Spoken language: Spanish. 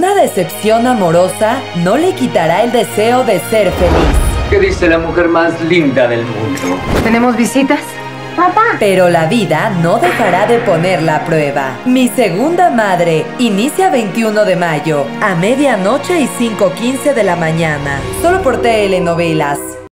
Una decepción amorosa no le quitará el deseo de ser feliz. ¿Qué dice la mujer más linda del mundo? ¿Tenemos visitas? Papá. Pero la vida no dejará de ponerla a prueba. Mi segunda madre inicia 21 de mayo a medianoche y 5.15 de la mañana. Solo por telenovelas.